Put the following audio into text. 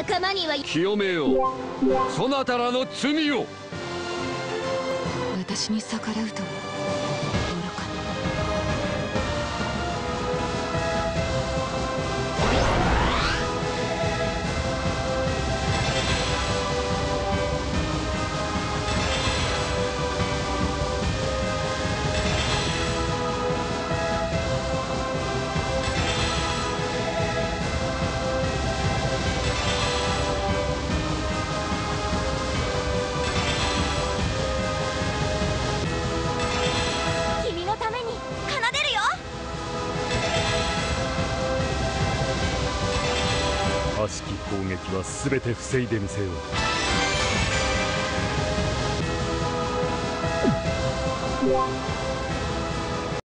仲間には清めよう。そなたらの罪を。私に逆らうとは悪しき攻撃は全て防いでみせよう。